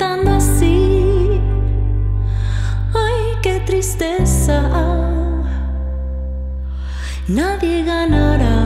cantando así. Ay, qué tristeza. Nadie ganará.